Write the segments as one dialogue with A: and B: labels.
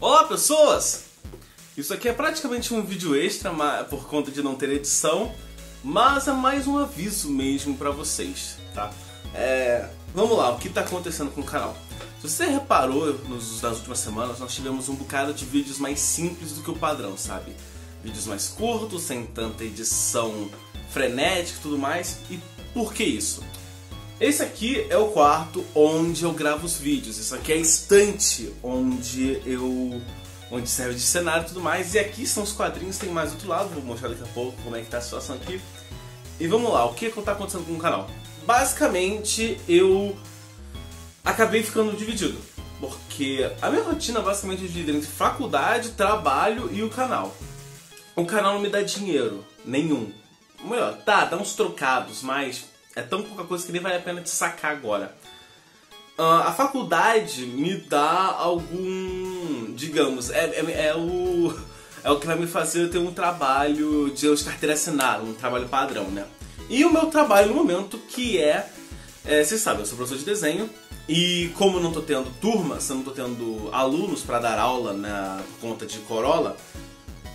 A: Olá pessoas! Isso aqui é praticamente um vídeo extra por conta de não ter edição, mas é mais um aviso mesmo pra vocês, tá? É, vamos lá, o que tá acontecendo com o canal? Se você reparou nos, nas últimas semanas, nós tivemos um bocado de vídeos mais simples do que o padrão, sabe? Vídeos mais curtos, sem tanta edição frenética e tudo mais. E por que isso? Esse aqui é o quarto onde eu gravo os vídeos. Isso aqui é a estante onde eu onde serve de cenário e tudo mais. E aqui são os quadrinhos, tem mais outro lado, vou mostrar daqui a pouco como é que tá a situação aqui. E vamos lá, o que está acontecendo com o canal? Basicamente, eu acabei ficando dividido. Porque a minha rotina basicamente é dividida entre faculdade, trabalho e o canal. O canal não me dá dinheiro, nenhum. Melhor, tá, dá uns trocados, mas é tão pouca coisa que nem vale a pena te sacar agora. Uh, a faculdade me dá algum, digamos, é, é, é, o, é o que vai me fazer ter um trabalho de carteira assinada, um trabalho padrão, né? E o meu trabalho no momento, que é, é vocês sabem, eu sou professor de desenho, e como eu não tô tendo turmas, eu não tô tendo alunos para dar aula na conta de Corolla,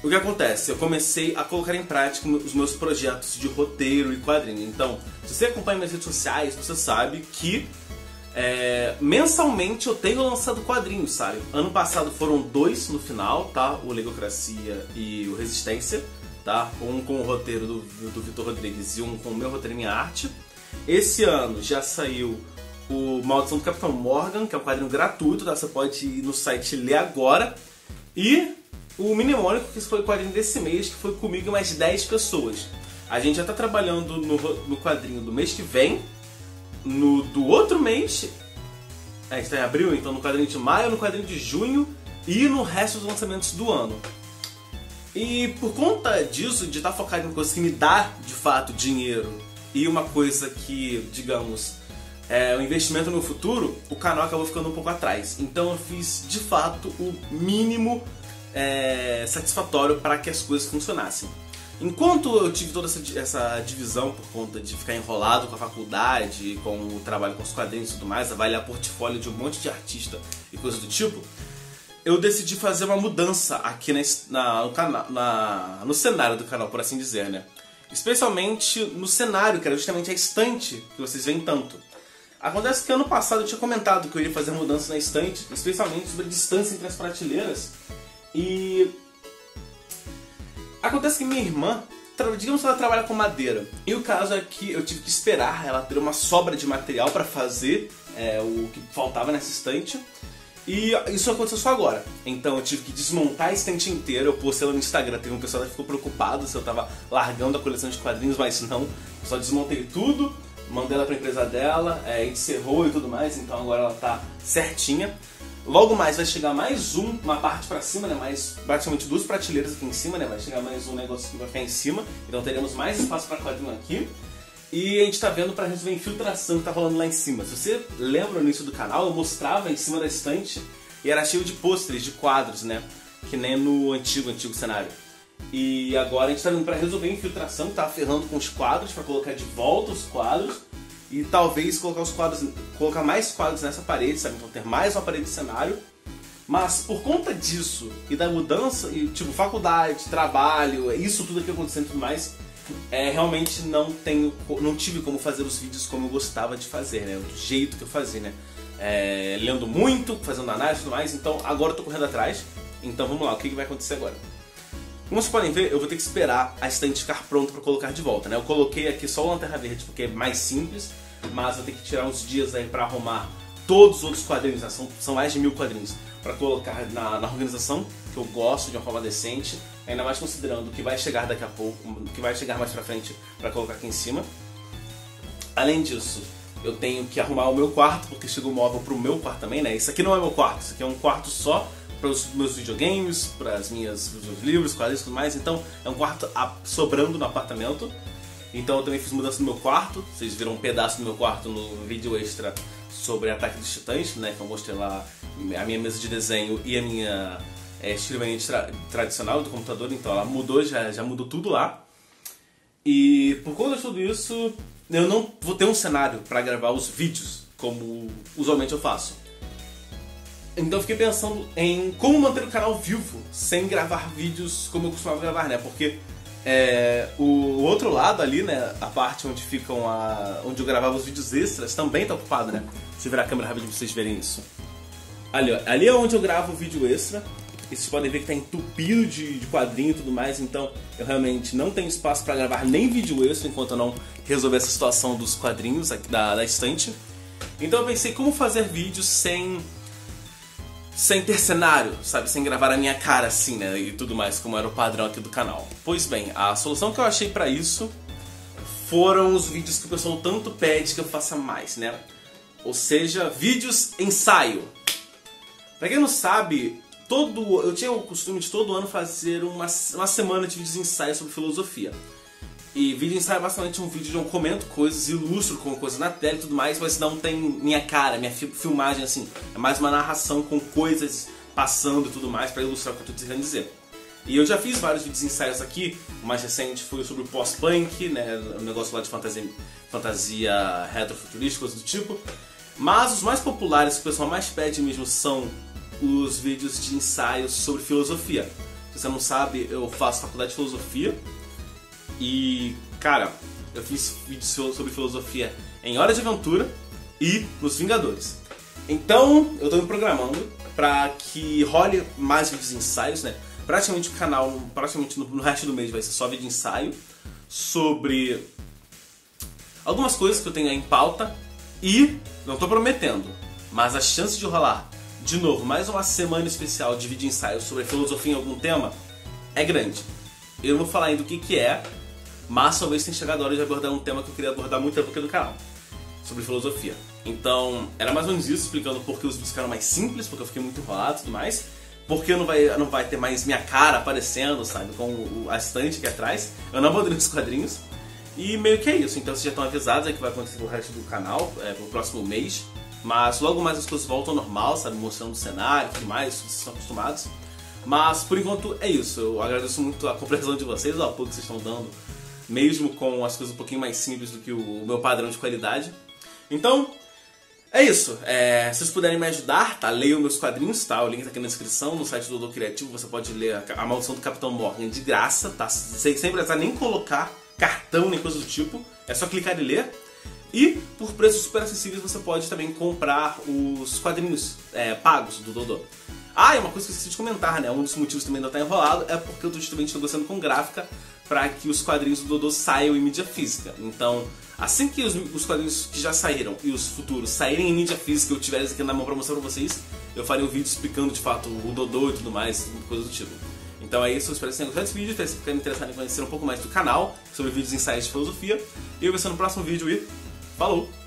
A: o que acontece? Eu comecei a colocar em prática os meus projetos de roteiro e quadrinho. Então, se você acompanha minhas redes sociais, você sabe que é, mensalmente eu tenho lançado quadrinhos, sabe? Ano passado foram dois no final, tá? O Legocracia e o Resistência, tá? Um com o roteiro do, do Vitor Rodrigues e um com o meu roteiro e minha arte. Esse ano já saiu o Maldição do Capitão Morgan, que é um quadrinho gratuito, tá? Você pode ir no site ler agora. E o Mnemônico, que foi o quadrinho desse mês, que foi comigo mais 10 pessoas. A gente já está trabalhando no, no quadrinho do mês que vem, no do outro mês, a gente está em abril, então no quadrinho de maio, no quadrinho de junho e no resto dos lançamentos do ano. E por conta disso, de estar tá focado em coisas que me dá de fato dinheiro e uma coisa que, digamos, é, o investimento no futuro, o canal acabou ficando um pouco atrás. Então eu fiz de fato o mínimo é, satisfatório para que as coisas funcionassem. Enquanto eu tive toda essa, essa, divisão por conta de ficar enrolado com a faculdade, com o trabalho com os quadrinhos e tudo mais, avaliar portfólio de um monte de artista e coisas do tipo, eu decidi fazer uma mudança aqui na, na, no, cana, na, no cenário do canal, por assim dizer, né? Especialmente no cenário, que era justamente a estante que vocês veem tanto. Acontece que ano passado eu tinha comentado que eu iria fazer mudança na estante, especialmente sobre a distância entre as prateleiras, e acontece que minha irmã, digamos que ela trabalha com madeira. E o caso é que eu tive que esperar ela ter uma sobra de material para fazer é, o que faltava nessa estante. E isso aconteceu só agora. Então eu tive que desmontar a estante inteira. Eu postei ela no Instagram. Teve um pessoal que ficou preocupado se eu tava largando a coleção de quadrinhos, mas não. Eu só desmontei tudo, mandei ela pra empresa dela, é, encerrou e tudo mais. Então agora ela tá certinha. Logo mais vai chegar mais um, uma parte para cima, né? Mais praticamente duas prateleiras aqui em cima, né? Vai chegar mais um negócio que vai ficar em cima. Então teremos mais espaço para quadrinho aqui. E a gente está vendo para resolver a infiltração que tá rolando lá em cima. Se você lembra no início do canal, eu mostrava em cima da estante e era cheio de pôsteres, de quadros, né? Que nem no antigo, antigo cenário. E agora a gente está vendo para resolver a infiltração, tá ferrando com os quadros, para colocar de volta os quadros e talvez colocar os quadros, colocar mais quadros nessa parede, sabe? Então ter mais uma parede de cenário. Mas por conta disso e da mudança, e tipo, faculdade, trabalho, isso tudo que acontecendo e tudo mais, é, realmente não tenho, não tive como fazer os vídeos como eu gostava de fazer, né? Do jeito que eu fazia, né? É, lendo muito, fazendo análise e tudo mais, então agora eu tô correndo atrás. Então vamos lá, o que, que vai acontecer agora? Como vocês podem ver, eu vou ter que esperar a estante ficar pronta para colocar de volta, né? Eu coloquei aqui só o Lanterna Verde porque é mais simples, mas vou ter que tirar uns dias aí para arrumar todos os outros quadrinhos, né? são, são mais de mil quadrinhos, para colocar na, na, organização, que eu gosto de uma forma decente, ainda mais considerando que vai chegar daqui a pouco, que vai chegar mais pra frente para colocar aqui em cima. Além disso, eu tenho que arrumar o meu quarto, porque chegou o móvel pro meu quarto também, né? Isso aqui não é meu quarto, isso aqui é um quarto só para os meus videogames, para as minhas meus livros, quadrinhos e tudo mais. Então é um quarto sobrando no apartamento. Então eu também fiz mudança no meu quarto. Vocês viram um pedaço do meu quarto no vídeo extra sobre Ataque dos Titãs, né? Que eu mostrei lá a minha mesa de desenho e a minha é, escrivaninha tra tradicional do computador. Então ela mudou, já, já mudou tudo lá. E por conta de tudo isso, eu não vou ter um cenário para gravar os vídeos como usualmente eu faço. Então eu fiquei pensando em como manter o canal vivo sem gravar vídeos como eu costumava gravar, né? Porque é, o outro lado ali, né? A parte onde ficam a. onde eu gravava os vídeos extras também tá ocupado, né? Se virar a câmera rápido pra vocês verem isso. Ali, ó. Ali é onde eu gravo o vídeo extra. E vocês podem ver que tá entupido de, de quadrinho e tudo mais, então eu realmente não tenho espaço para gravar nem vídeo extra enquanto eu não resolver essa situação dos quadrinhos aqui da, da estante. Então eu pensei como fazer vídeos sem sem ter cenário, sabe? Sem gravar a minha cara assim, né? E tudo mais, como era o padrão aqui do canal. Pois bem, a solução que eu achei para isso foram os vídeos que o pessoal tanto pede que eu faça mais, né? Ou seja, vídeos ensaio. Pra quem não sabe, todo eu tinha o costume de todo ano fazer uma, uma semana de vídeos ensaio sobre filosofia. E vídeo ensaio é basicamente um vídeo onde eu comento coisas, ilustro com coisas na tela e tudo mais, mas não tem minha cara, minha filmagem assim. É mais uma narração com coisas passando e tudo mais para ilustrar o que eu tô querendo dizer. E eu já fiz vários vídeos ensaios aqui, o mais recente foi sobre o pós-punk, né, o um negócio lá de fantasia, fantasia retrofuturística, coisas do tipo. Mas os mais populares que o pessoal mais pede mesmo são os vídeos de ensaios sobre filosofia. Se você não sabe, eu faço faculdade de filosofia e, cara, eu fiz vídeos sobre filosofia em Hora de Aventura e nos Vingadores. Então, eu tô me programando para que role mais vídeos de ensaios, né? Praticamente o canal, praticamente no, no resto do mês vai ser só vídeo de ensaio sobre algumas coisas que eu tenho em pauta e não tô prometendo, mas a chance de rolar de novo mais uma semana especial de vídeo ensaio sobre filosofia em algum tema é grande. Eu vou falar ainda o que, que é, mas talvez tenha chegado a hora de abordar um tema que eu queria abordar muito tempo aqui no canal, sobre filosofia. Então, era mais ou menos isso, explicando por que os vídeos ficaram mais simples, porque eu fiquei muito enrolado e tudo mais, porque não vai, não vai ter mais minha cara aparecendo, sabe, com a estante aqui atrás, eu não abordei os quadrinhos, e meio que é isso, então vocês já estão avisados aí que vai acontecer o resto do canal, é, pro próximo mês, mas logo mais as coisas voltam ao normal, sabe, mostrando o cenário e tudo mais, vocês estão acostumados. Mas por enquanto é isso, eu agradeço muito a compreensão de vocês, o apoio que vocês estão dando mesmo com as coisas um pouquinho mais simples do que o meu padrão de qualidade. Então, é isso. É, se vocês puderem me ajudar, tá? Leiam meus quadrinhos, tá? O link tá aqui na descrição, no site do Doutor Criativo, você pode ler a, Maldição do Capitão Morgan de graça, tá? Sem, sem precisar nem colocar cartão nem coisa do tipo. É só clicar e ler. E por preços super acessíveis você pode também comprar os quadrinhos é, pagos do Dodô. Ah, e uma coisa que eu esqueci de comentar, né? Um dos motivos também ainda tá enrolado é porque eu tô justamente negociando com gráfica para que os quadrinhos do Dodô saiam em mídia física. Então, assim que os, os, quadrinhos que já saíram e os futuros saírem em mídia física, eu tiver eles aqui na mão para mostrar para vocês, eu farei um vídeo explicando de fato o Dodô e tudo mais, coisa do tipo. Então é isso, eu espero que vocês tenham gostado desse vídeo, se ficarem interessados em conhecer um pouco mais do canal sobre vídeos ensaios de filosofia. E eu vejo no próximo vídeo e falou!